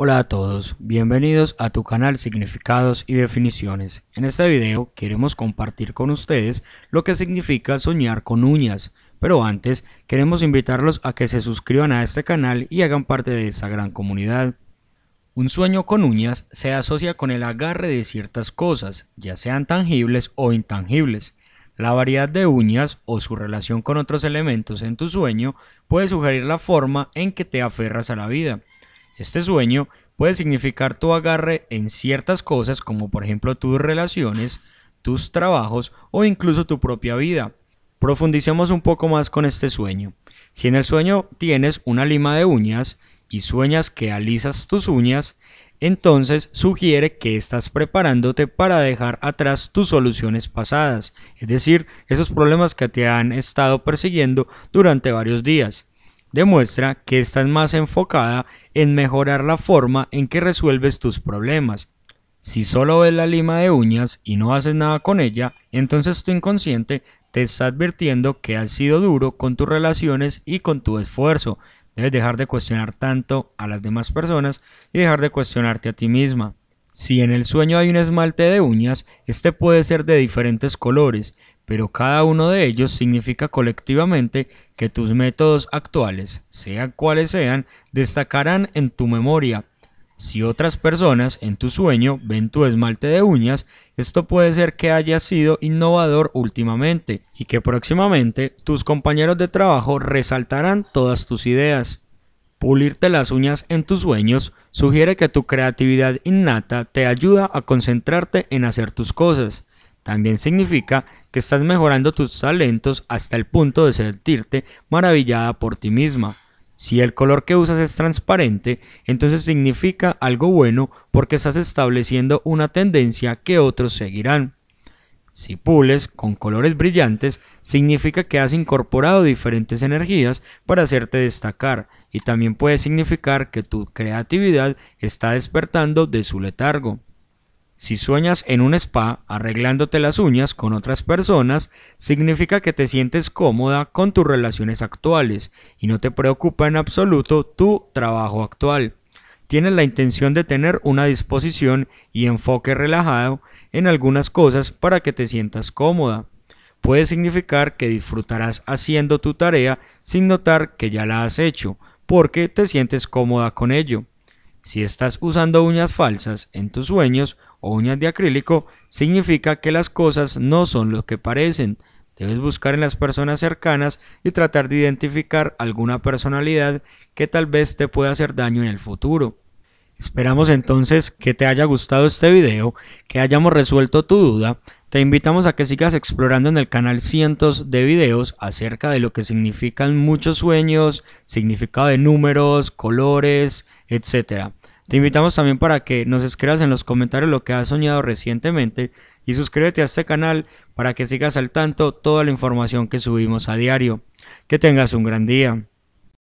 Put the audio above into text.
Hola a todos, bienvenidos a tu canal Significados y Definiciones. En este video queremos compartir con ustedes lo que significa soñar con uñas, pero antes queremos invitarlos a que se suscriban a este canal y hagan parte de esta gran comunidad. Un sueño con uñas se asocia con el agarre de ciertas cosas, ya sean tangibles o intangibles. La variedad de uñas o su relación con otros elementos en tu sueño puede sugerir la forma en que te aferras a la vida. Este sueño puede significar tu agarre en ciertas cosas como por ejemplo tus relaciones, tus trabajos o incluso tu propia vida. Profundicemos un poco más con este sueño. Si en el sueño tienes una lima de uñas y sueñas que alisas tus uñas, entonces sugiere que estás preparándote para dejar atrás tus soluciones pasadas, es decir, esos problemas que te han estado persiguiendo durante varios días demuestra que estás más enfocada en mejorar la forma en que resuelves tus problemas. Si solo ves la lima de uñas y no haces nada con ella, entonces tu inconsciente te está advirtiendo que has sido duro con tus relaciones y con tu esfuerzo. Debes dejar de cuestionar tanto a las demás personas y dejar de cuestionarte a ti misma. Si en el sueño hay un esmalte de uñas, este puede ser de diferentes colores, pero cada uno de ellos significa colectivamente que tus métodos actuales, sean cuales sean, destacarán en tu memoria. Si otras personas en tu sueño ven tu esmalte de uñas, esto puede ser que haya sido innovador últimamente y que próximamente tus compañeros de trabajo resaltarán todas tus ideas. Pulirte las uñas en tus sueños sugiere que tu creatividad innata te ayuda a concentrarte en hacer tus cosas. También significa que estás mejorando tus talentos hasta el punto de sentirte maravillada por ti misma. Si el color que usas es transparente, entonces significa algo bueno porque estás estableciendo una tendencia que otros seguirán. Si pules con colores brillantes, significa que has incorporado diferentes energías para hacerte destacar y también puede significar que tu creatividad está despertando de su letargo. Si sueñas en un spa arreglándote las uñas con otras personas, significa que te sientes cómoda con tus relaciones actuales y no te preocupa en absoluto tu trabajo actual. Tienes la intención de tener una disposición y enfoque relajado en algunas cosas para que te sientas cómoda. Puede significar que disfrutarás haciendo tu tarea sin notar que ya la has hecho, porque te sientes cómoda con ello. Si estás usando uñas falsas en tus sueños o uñas de acrílico, significa que las cosas no son lo que parecen. Debes buscar en las personas cercanas y tratar de identificar alguna personalidad que tal vez te pueda hacer daño en el futuro. Esperamos entonces que te haya gustado este video, que hayamos resuelto tu duda. Te invitamos a que sigas explorando en el canal cientos de videos acerca de lo que significan muchos sueños, significado de números, colores, etc. Te invitamos también para que nos escribas en los comentarios lo que has soñado recientemente y suscríbete a este canal para que sigas al tanto toda la información que subimos a diario. Que tengas un gran día.